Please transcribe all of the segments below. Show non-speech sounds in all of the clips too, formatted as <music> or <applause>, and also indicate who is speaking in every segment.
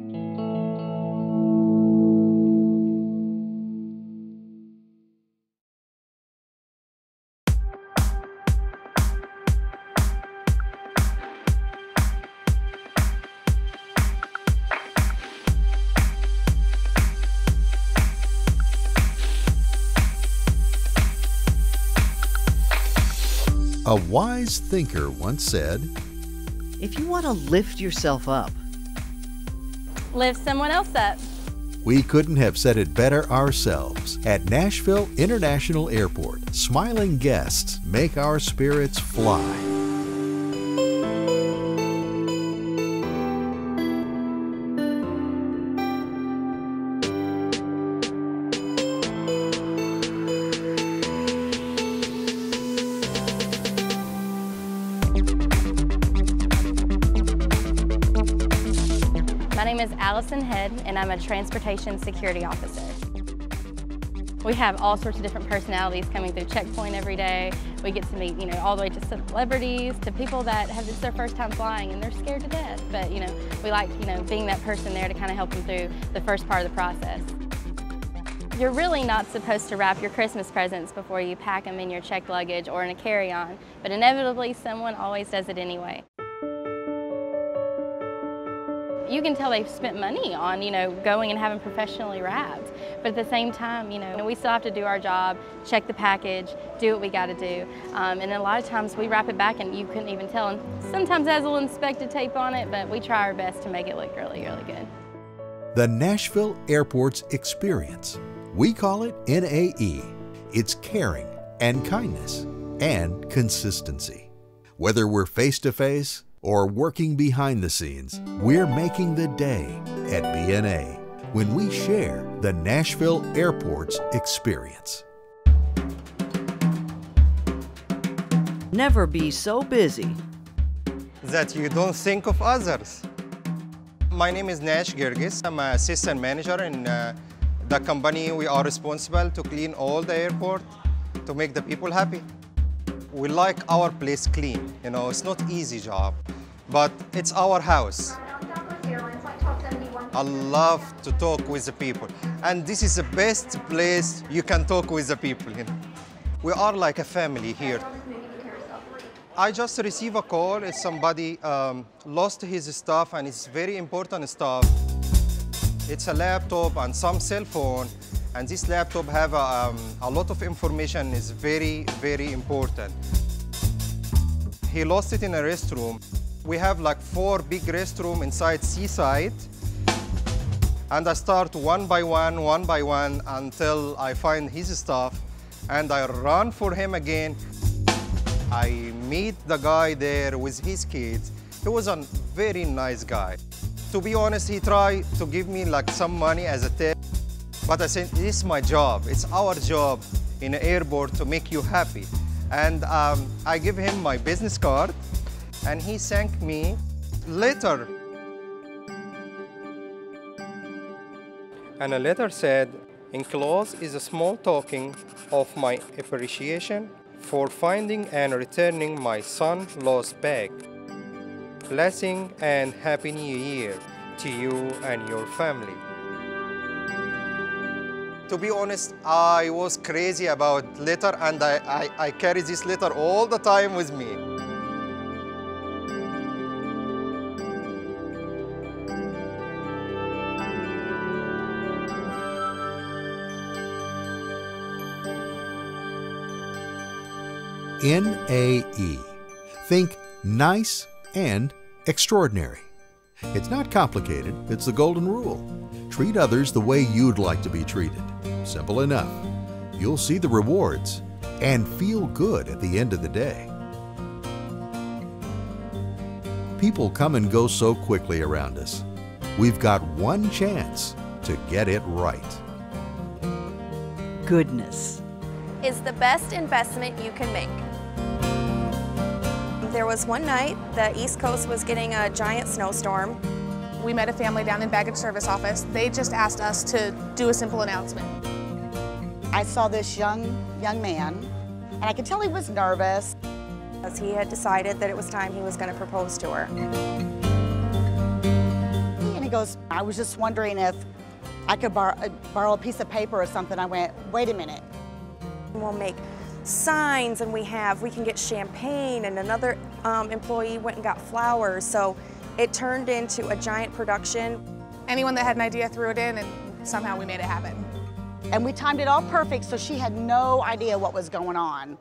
Speaker 1: A wise thinker once said,
Speaker 2: If you want to lift yourself up,
Speaker 3: lift someone else up.
Speaker 1: We couldn't have said it better ourselves. At Nashville International Airport, smiling guests make our spirits fly.
Speaker 3: Is Allison Head, and I'm a Transportation Security Officer. We have all sorts of different personalities coming through checkpoint every day. We get to meet, you know, all the way to celebrities, to people that have it's their first time flying and they're scared to death. But you know, we like, you know, being that person there to kind of help them through the first part of the process. You're really not supposed to wrap your Christmas presents before you pack them in your checked luggage or in a carry-on, but inevitably someone always does it anyway. You can tell they've spent money on, you know, going and having professionally wrapped. But at the same time, you know, we still have to do our job, check the package, do what we got to do. Um, and a lot of times we wrap it back and you couldn't even tell. And sometimes has a little inspected tape on it, but we try our best to make it look really, really good.
Speaker 1: The Nashville Airport's experience. We call it NAE. It's caring and kindness and consistency. Whether we're face to face or working behind the scenes, we're making the day at BNA when we share the Nashville Airport's experience.
Speaker 2: never be so busy.
Speaker 4: that you don't think of others. My name is Nash Girgis. I'm an assistant manager in uh, the company. We are responsible to clean all the airport to make the people happy. We like our place clean. You know, it's not easy job, but it's our house. I love to talk with the people, and this is the best place you can talk with the people. You know? We are like a family here. I just received a call. It's somebody um, lost his stuff, and it's very important stuff. It's a laptop and some cell phone, and this laptop have a, um, a lot of information. is very, very important. He lost it in a restroom. We have like four big restroom inside C side, and I start one by one, one by one, until I find his stuff, and I run for him again. I meet the guy there with his kids. He was a very nice guy. To be honest, he tried to give me like some money as a tip, but I said, it is my job. It's our job in an airport to make you happy. And um, I give him my business card, and he thanked me later. And a letter said, enclosed is a small token of my appreciation for finding and returning my son lost bag. Blessing and Happy New Year to you and your family. To be honest, I was crazy about letter and I, I, I carry this letter all the time with me.
Speaker 1: NAE. Think nice and extraordinary. It's not complicated, it's the golden rule. Treat others the way you'd like to be treated. Simple enough. You'll see the rewards and feel good at the end of the day. People come and go so quickly around us. We've got one chance to get it right.
Speaker 2: Goodness.
Speaker 5: is the best investment you can make. There was one night the East Coast was getting a giant snowstorm.
Speaker 6: We met a family down in baggage service office. They just asked us to do a simple announcement.
Speaker 7: I saw this young young man, and I could tell he was nervous.
Speaker 5: As he had decided that it was time he was going to propose to her.
Speaker 7: And he goes, I was just wondering if I could bar uh, borrow a piece of paper or something. I went, wait a minute.
Speaker 5: We'll make signs and we have, we can get champagne and another um, employee went and got flowers. So it turned into a giant production.
Speaker 6: Anyone that had an idea threw it in and somehow we made it happen.
Speaker 7: And we timed it all perfect so she had no idea what was going on.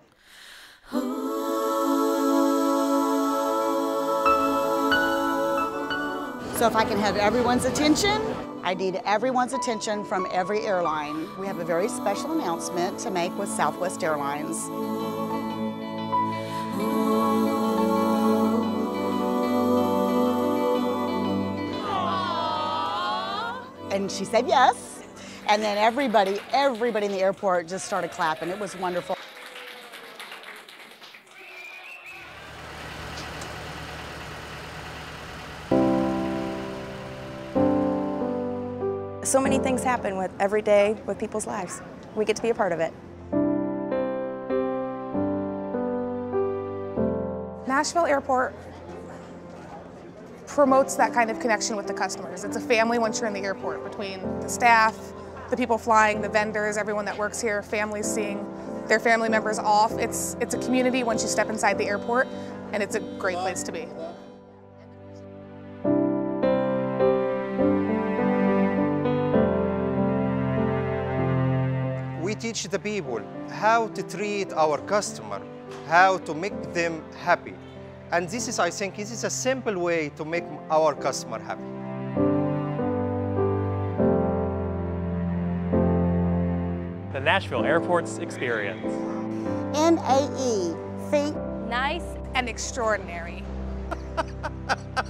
Speaker 7: So if I can have everyone's attention, I need everyone's attention from every airline. We have a very special announcement to make with Southwest Airlines. And she said yes. And then everybody, everybody in the airport just started clapping. It was wonderful.
Speaker 5: So many things happen with every day with people's lives. We get to be a part of it.
Speaker 6: Nashville Airport promotes that kind of connection with the customers. It's a family once you're in the airport between the staff, the people flying, the vendors, everyone that works here, families seeing their family members off. It's, it's a community once you step inside the airport, and it's a great place to be.
Speaker 4: We teach the people how to treat our customer, how to make them happy. And this is, I think, this is a simple way to make our customer happy.
Speaker 8: The Nashville Airports Experience.
Speaker 7: NAE, think
Speaker 3: Nice
Speaker 6: And extraordinary. <laughs>